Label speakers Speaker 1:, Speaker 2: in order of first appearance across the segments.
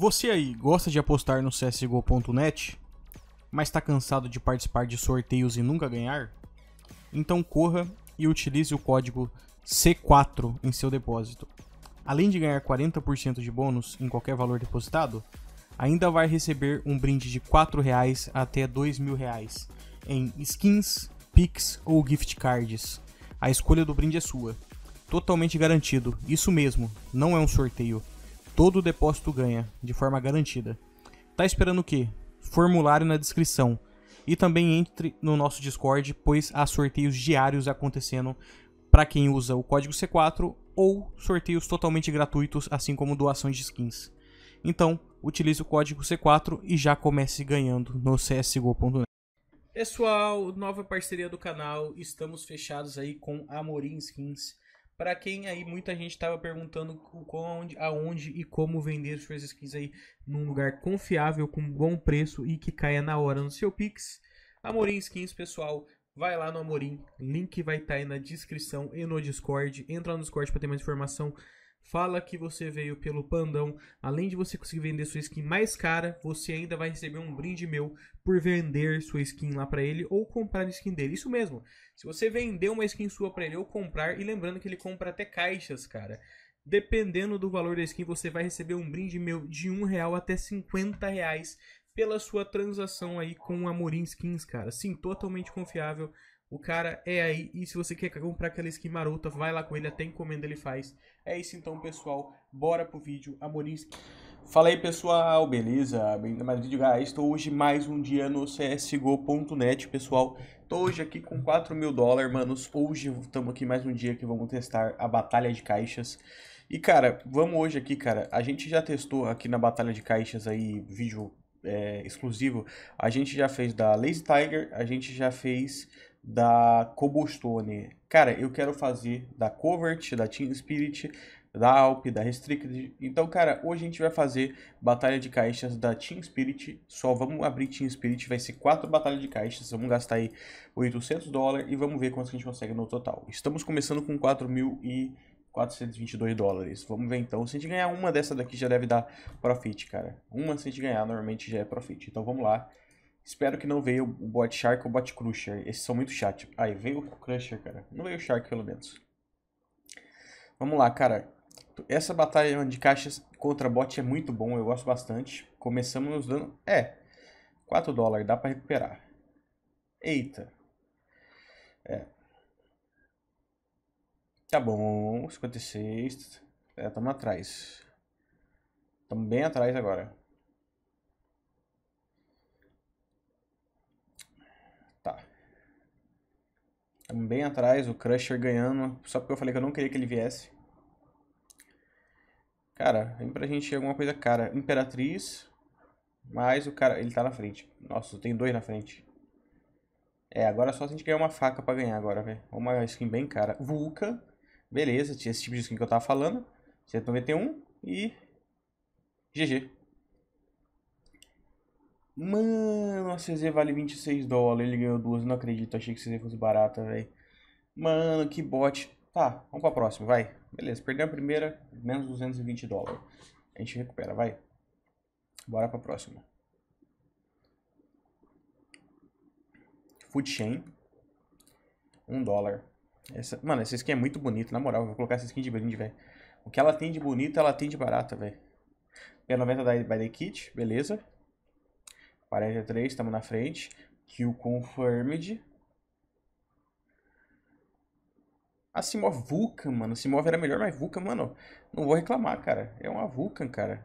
Speaker 1: Você aí gosta de apostar no CSGO.net, mas está cansado de participar de sorteios e nunca ganhar? Então corra e utilize o código C4 em seu depósito. Além de ganhar 40% de bônus em qualquer valor depositado, ainda vai receber um brinde de R$ 4,00 até R$ 2.000 em skins, pix ou gift cards. A escolha do brinde é sua. Totalmente garantido. Isso mesmo, não é um sorteio. Todo depósito ganha, de forma garantida. Tá esperando o quê? Formulário na descrição. E também entre no nosso Discord, pois há sorteios diários acontecendo para quem usa o código C4 ou sorteios totalmente gratuitos, assim como doações de skins. Então, utilize o código C4 e já comece ganhando no csgo.net. Pessoal, nova parceria do canal, estamos fechados aí com Amorim Skins. Para quem aí, muita gente estava perguntando onde, aonde e como vender suas skins aí num lugar confiável, com bom preço e que caia na hora no seu Pix. Amorim Skins, pessoal, vai lá no Amorim, link vai estar tá aí na descrição e no Discord. Entra no Discord para ter mais informação. Fala que você veio pelo Pandão. Além de você conseguir vender sua skin mais cara, você ainda vai receber um brinde meu por vender sua skin lá para ele ou comprar a skin dele. Isso mesmo. Se você vender uma skin sua para ele ou comprar, e lembrando que ele compra até caixas, cara. Dependendo do valor da skin, você vai receber um brinde meu de um real até 50 reais pela sua transação aí com o Amorim Skins, cara. Sim, totalmente confiável. O cara é aí. E se você quer comprar aquela skin marota, vai lá com ele, até encomenda ele faz. É isso então, pessoal. Bora pro vídeo. Amorim. Fala aí pessoal, beleza? Bem-vindo a mais um vídeo, guys. Estou hoje mais um dia no CSGO.net, pessoal. Estou hoje aqui com 4 mil dólares, manos. Hoje estamos aqui mais um dia que vamos testar a Batalha de Caixas. E, cara, vamos hoje aqui, cara. A gente já testou aqui na Batalha de Caixas aí, vídeo é, exclusivo. A gente já fez da Lazy Tiger, a gente já fez da Cobblestone. Cara, eu quero fazer da Covert, da Team Spirit, da Alp, da Restricted. Então, cara, hoje a gente vai fazer batalha de caixas da Team Spirit. Só vamos abrir Team Spirit, vai ser quatro batalhas de caixas. Vamos gastar aí 800 dólares e vamos ver quanto a gente consegue no total. Estamos começando com 4.422 dólares. Vamos ver então. Se a gente ganhar uma dessa daqui já deve dar profit, cara. Uma se a gente ganhar normalmente já é profit. Então vamos lá. Espero que não veio o Bot Shark ou o Bot Crusher. Esses são muito chatos. Aí, veio o Crusher, cara. Não veio o Shark, pelo menos. Vamos lá, cara. Essa batalha de caixas contra bot é muito bom. Eu gosto bastante. Começamos nos dando... É. 4 dólares. Dá pra recuperar. Eita. É. Tá bom. 56. É, tamo atrás. Tamo bem atrás agora. Estamos bem atrás, o Crusher ganhando, só porque eu falei que eu não queria que ele viesse. Cara, vem pra gente alguma coisa cara. Imperatriz, mas o cara, ele tá na frente. Nossa, tem dois na frente. É, agora só se a gente ganhar uma faca pra ganhar agora, velho. Uma skin bem cara. Vulca, beleza, tinha esse tipo de skin que eu tava falando. 191 e... GG. Mano, a CZ vale 26 dólares. Ele ganhou duas. Não acredito. Achei que CZ fosse barata, velho. Mano, que bot. Tá, vamos pra próxima, vai. Beleza, perdeu a primeira. Menos 220 dólares. A gente recupera, vai. Bora pra próxima. Food Chain. 1 um dólar. Essa, mano, essa skin é muito bonita, na moral. Vou colocar essa skin de brinde, velho. O que ela tem de bonita, ela tem de barata, velho. P90 da By The Kit, beleza. 43, estamos na frente. Kill confirmed. A Simov Vulcan, mano. Simov era melhor, mas Vulcan, mano, não vou reclamar, cara. É uma Vulcan, cara.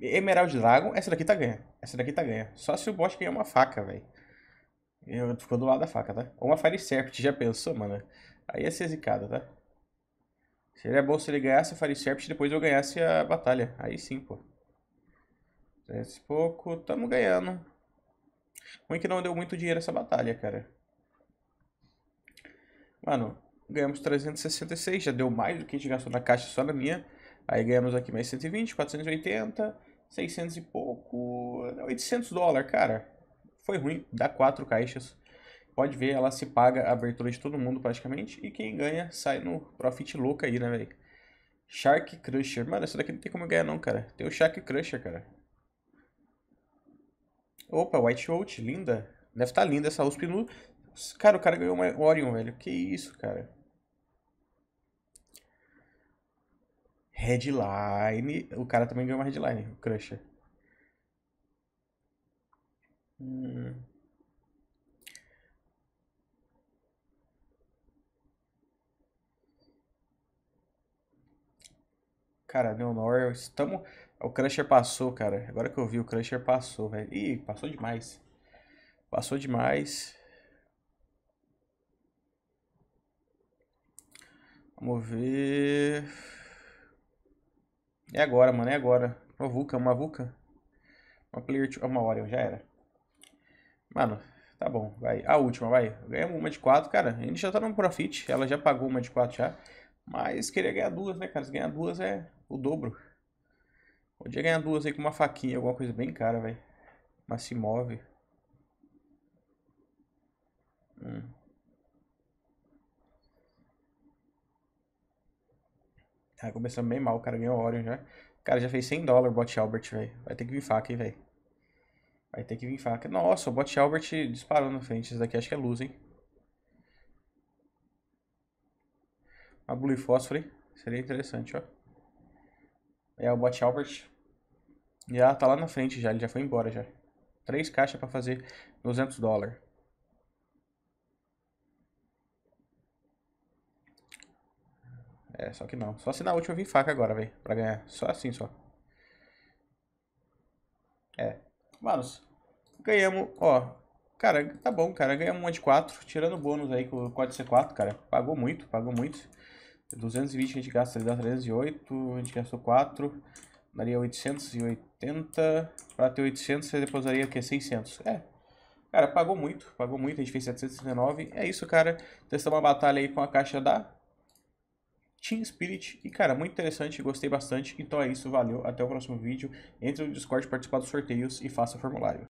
Speaker 1: Emerald Dragon, essa daqui tá ganha. Essa daqui tá ganha. Só se o bot ganhar uma faca, velho. Ficou do lado da faca, tá? Ou uma Fire Serpent, já pensou, mano? Aí ia ser zicada, tá? Seria bom se ele ganhasse a Fire Serpent e depois eu ganhasse a batalha. Aí sim, pô. Esse pouco, tamo ganhando. Ruim que não deu muito dinheiro essa batalha, cara. Mano, ganhamos 366, já deu mais do que a gente gastou na caixa só na minha. Aí ganhamos aqui mais 120, 480, 600 e pouco, 800 dólares, cara. Foi ruim, dá quatro caixas. Pode ver, ela se paga a abertura de todo mundo praticamente. E quem ganha sai no profit louco aí, né, velho? Shark Crusher. Mano, essa daqui não tem como ganhar não, cara. Tem o Shark Crusher, cara. Opa, White Oat, linda. Deve estar tá linda essa USP no... Cara, o cara ganhou uma Orion, velho. Que isso, cara. Headline. O cara também ganhou uma headline, o Crusher. Hum. Cara, Leonor, estamos. O Crusher passou, cara. Agora que eu vi, o Crusher passou, velho. Ih, passou demais. Passou demais. Vamos ver. É agora, mano, é agora. Uma Vulca, uma Vulca. Uma Player, uma Orion, já era. Mano, tá bom, vai. A última, vai. Ganhamos uma de 4, cara. A gente já tá no profit. Ela já pagou uma de 4 já. Mas queria ganhar duas, né, cara? Se ganhar duas é o dobro. Podia ganhar duas aí com uma faquinha, alguma coisa bem cara, velho. Mas se move. Hum. Ah, começando bem mal, o cara ganhou Orion já. O cara já fez 100 dólares, bot Albert, velho. Vai ter que vir faca, hein, velho. Vai ter que vir faca. Nossa, o bot Albert disparou na frente. Esse daqui acho que é luz, hein. Uma Blue Phosphore. Seria interessante, ó. É o bot Albert. Já tá lá na frente já, ele já foi embora já. Três caixas pra fazer 200 dólares. É, só que não. Só se na última vir faca agora, velho. Pra ganhar. Só assim, só. É. Manos, ganhamos, ó. Cara, tá bom, cara. Ganhamos uma de 4. Tirando o bônus aí com o código C4, cara. Pagou muito, pagou muito. 220 a gente gasta, dá 308. A gente gastou 4. Daria 880. Pra ter 800, você depois o que? 600. É. Cara, pagou muito, pagou muito. A gente fez 769. É isso, cara. Testamos uma batalha aí com a caixa da Team Spirit. E, cara, muito interessante, gostei bastante. Então é isso, valeu, até o próximo vídeo. Entre no Discord, participar dos sorteios e faça o formulário.